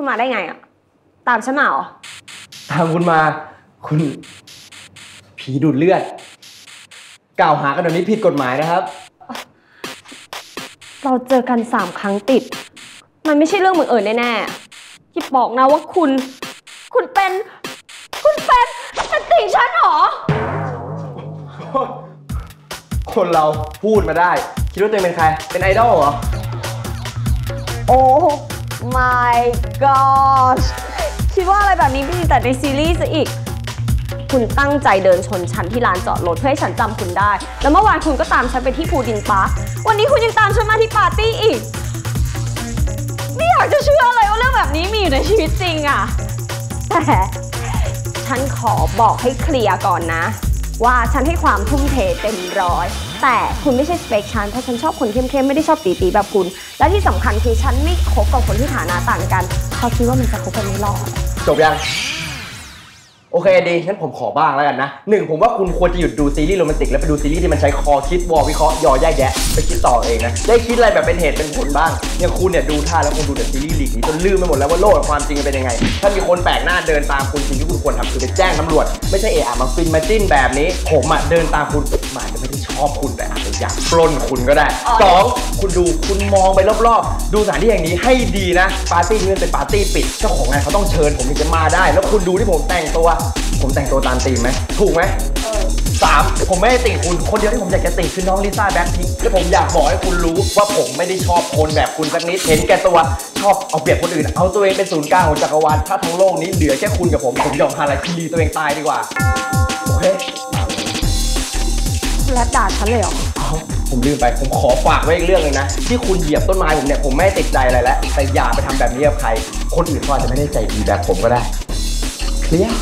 คุณมาได้ไงอะตามฉันมาเหรอ ตามคุณมา คุณ ผีดูดเลือด กล่าวหากันแบบนี้ผิดกฎหมายนะครับ เราเจอกันสามครั้งติด มันไม่ใช่เรื่องบังเอิญแน่ๆที่บอกนะว่าคุณ คุณเป็น คุณเป็นเป็นติ่งฉันเหรอ คนเราพูดมาได้ คิดว่าตัวเองเป็นใคร เป็นไอดอลเหรอ โอ้ my god คิดว่าอะไรแบบนี้มีแต่ในซีรีส์ซะอีก คุณตั้งใจเดินชนฉันที่ลานจอดรถเพื่อให้ฉันจำคุณได้ แล้วเมื่อวานคุณก็ตามฉันไปที่พูดินปาร์ควันนี้คุณยังตามฉันมาที่ปาร์ตี้อีก ไม่อยากจะเชื่อเลยว่าเรื่องแบบนี้มีอยู่ในชีวิตจริงอะแต่ฉันขอบอกให้เคลียร์ก่อนนะ ว่าฉันให้ความทุ่มเทเต็มร้อย แต่คุณไม่ใช่สเปคฉันเพราะฉันชอบคนเข้มๆไม่ได้ชอบตีๆแบบคุณ และที่สำคัญคือฉันไม่คบกับคนที่ฐานะต่างกันเขาคิดว่ามันจะคบกันไม่รอดจบยัง โอเคดีงั้นผมขอบ้างแล้วกันนะหนึ่งผมว่าคุณควรจะหยุดดูซีรีส์โรแมนติกแล้วไปดูซีรีส์ที่มันใช้คอคิดวอวิเคราะห์ยอแยกแยะไปคิดต่อเองนะได้คิดอะไรแบบเป็นเหตุเป็นผลบ้างอย่างคุณเนี่ยดูท่าแล้วคงดูแต่ซีรีส์ลีกนี้จนลืมไปหมดแล้วว่าโลกความจริงมันเป็นยังไง ถ้ามีคนแปลกหน้าเดินตามคุณสิ่งที่คุณควรทำคือไปแจ้งตำรวจ ไม่ใช่เอะอะมาฟินมาจิ้นแบบนี้ ผมอะเดินตามคุณอาจจะไม่ได้ช อบคุณแต่อาจจะอยากปล้นคุณก็ได้สองคุณดูคุณมองไปรอบๆ ดูสถานที่แห่งนี้ให้ดีนะ ปาร์ตี้นี้มันเป็นปาร์ตี้ปิดเจ้าของงานเขาต้องเชิญผมถึงจะมาได้ แล้วคุณดูที่ผมแต่งตัว ผมแต่งตัวตามธีมไหมถูกไหมสามผมไม่ได้ติ่งคุณคนเดียวที่ผมอยากจะติ่งคือน้องลิซ่าแบ็คพิงค์และผมอยากบอกให้คุณรู้ว่าผมไม่ได้ชอบคนแบบคุณสักนิดเห็นแก่ตัวชอบเอาเปรียบคนอื่น เอาตัวเองเป็นศูนย์กลางของจักรวาลถ้าทั้งโลกนี้เหลือแค่คุณกับผมผมยอมฮาราคิรีตัวเองตายดีกว่าโอเค คุณรัดด่าฉันเลยเหรอผมลืมไป ผมขอฝากไว้อีกเรื่องหนึงนะ ที่คุณเหยียบต้นไม้ผมเนี่ย ผมไม่ติดใจอะไรแล้ว แต่อย่าไปทำแบบนี้กับใคร คนอื่นเขาอาจจะไม่ได้ใจดีแบบผมก็ได้ เคลียร์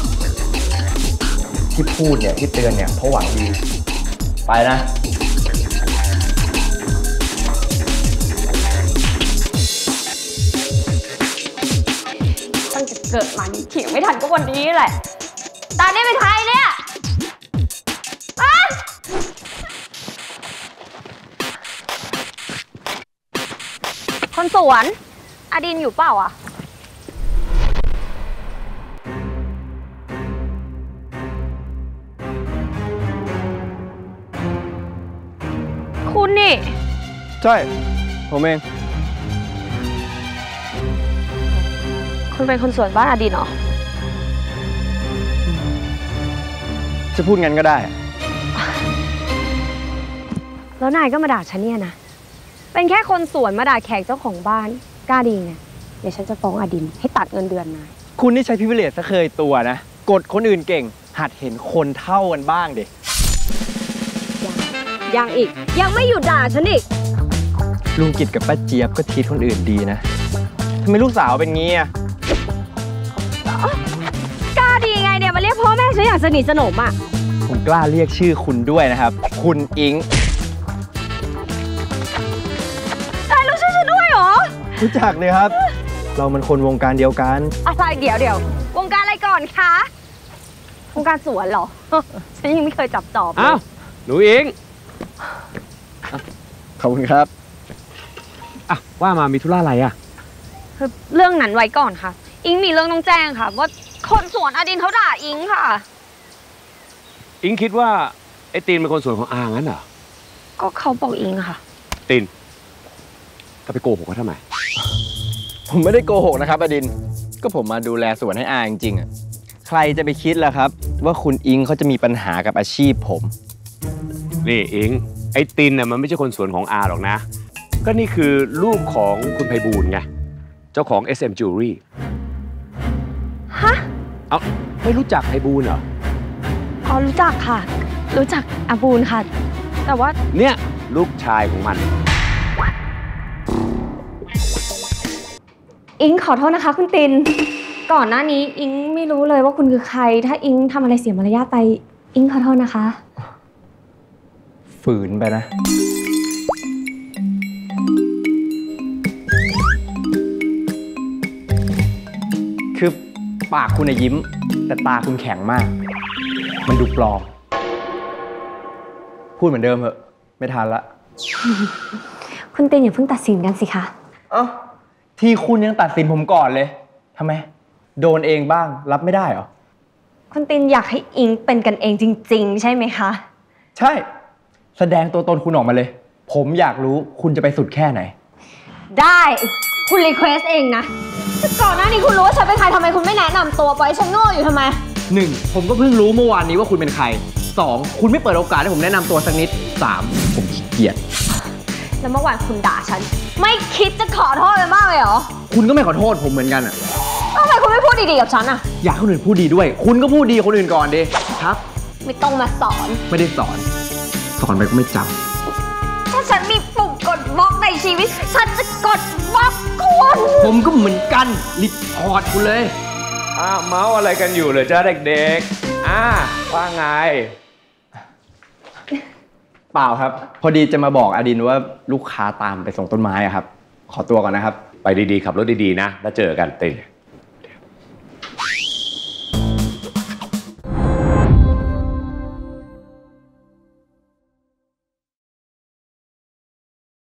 ที่พูดเนี่ย ที่เตือนเนี่ย เพราะหวังดี ไปนะ ตั้งแต่เกิดมานี่เถียงไม่ทันก็วันนี้แหละ ตาได้เป็นไทยเนี่ยอะ คนสวนอดินอยู่เปล่าอะ คุณนี่ ใช่ ผมเอง คุณเป็นคนสวนบ้านอดินเหรอ จะพูดงั้นก็ได้ แล้วนายก็มาด่าฉันเนี่ยนะ เป็นแค่คนสวนมาด่าแขกเจ้าของบ้านกล้าดีไงเดี๋ยวฉันจะฟ้องอดินให้ตัดเงินเดือนนายคุณนี่ใช้พิเวเลตซะเคยตัวนะกดคนอื่นเก่ง หัดเห็นคนเท่ากันบ้างดิยังอีก ยังไม่หยุดด่าฉันอีก ลุงกิจกับป้าเจี๊ยบก็ทีคนอื่นดีนะทำไมลูกสาวเป็นงี้อะกล้าดีไงเนี่ยมาเรียกพ่อแม่ฉันอย่างสนิทสนมอะผมกล้าเรียกชื่อคุณด้วยนะครับ คุณอิง รอรู้จักเลยครับ เรามันคนวงการเดียวกันอะไรเดี๋ยวเดี๋ยววงการอะไรก่อนคะวงการสวนเหรอ ฉันยังไม่เคยจับจอบเลยอ้าวหนูอิงขอบคุณครับอะว่ามามีธุระอะไรอะ คือเรื่องนั้นไว้ก่อนค่ะ อิงมีเรื่องต้องแจ้งค่ะ ว่าคนสวนอดินเขาด่าอิงค่ะ อิงคิดว่าไอ้ตีนเป็นคนสวนของอางั้นเหรอ ก็เขาบอกอิงอะค่ะ ตีนก็ไปโกหกเขาทำไม ผมไม่ได้โกหกนะครับอดิน ก็ผมมาดูแลสวนให้อาจริงๆอะใครจะไปคิดล่ะครับ ว่าคุณอิงเขาจะมีปัญหากับอาชีพผม นี่อิงไอ้ตีนน่ะมันไม่ใช่คนสวนของอาหรอกนะ ก็นี่คือลูกของคุณไพบูลย์ไง เจ้าของ SM Jewelry ฮะ เอาไม่รู้จักไพบูลย์เหรอ อ๋อรู้จักค่ะ รู้จักอาบูลค่ะ แต่ว่าเนี่ย ลูกชายของมัน อิงขอโทษนะคะ คุณติน ก่อนหน้านี้อิงไม่รู้เลยว่าคุณคือใคร ถ้าอิงทำอะไรเสียมารยาทไปอิงขอโทษนะคะ ฝืนไปนะ คือปากคุณอะยิ้ม แต่ตาคุณแข็งมาก มันดูปลอม พูดเหมือนเดิมเหอะ ไม่ทันละ คุณตินอย่าเพิ่งตัดสินกันสิคะ เอ้า ที่คุณยังตัดสินผมก่อนเลยทำไม โดนเองบ้างรับไม่ได้เหรอ คุณตินอยากให้อิงเป็นกันเองจริง ๆ ใช่ไหมคะ ใช่ แสดงตัวตนคุณออกมาเลย ผมอยากรู้คุณจะไปสุดแค่ไหน ได้คุณ request เองนะแต่ก่อนหน้านี้คุณรู้ว่าฉันเป็นใครทำไมคุณไม่แนะนำตัวปล่อยให้ฉันโง่อยู่ทำไมหนึ่งผมก็เพิ่งรู้เมื่อวานนี้ว่าคุณเป็นใครสองคุณไม่เปิดโอกาสให้ผมแนะนำตัวสักนิดสามผมขี้เกียจแล้ว เมื่อวานคุณด่าฉัน ไม่คิดจะขอโทษเลยบ้างเลยเหรอ คุณก็ไม่ขอโทษผมเหมือนกันอะทำไมคุณไม่พูดดีๆกับฉันอะอยากให้คนอื่นพูดดีด้วย คุณก็พูดดีคนอื่นก่อนดิ ครับ ไม่ต้องมาสอน ไม่ได้สอน สอนไปก็ไม่จำ ถ้าฉันมีปุ่มกดบล็อกในชีวิต ฉันจะกดบล็อกคุณ ผมก็เหมือนกัน report คุณเลย อ้าวเมาส์อะไรกันอยู่เหรอจ้าเด็กๆอ่าว่าไง เปล่าครับ พอดีจะมาบอกอดินว่าลูกค้าตามไปส่งต้นไม้อะครับ ขอตัวก่อนนะครับ ไปดีๆ ขับรถดีๆนะ แล้วเจอกันติน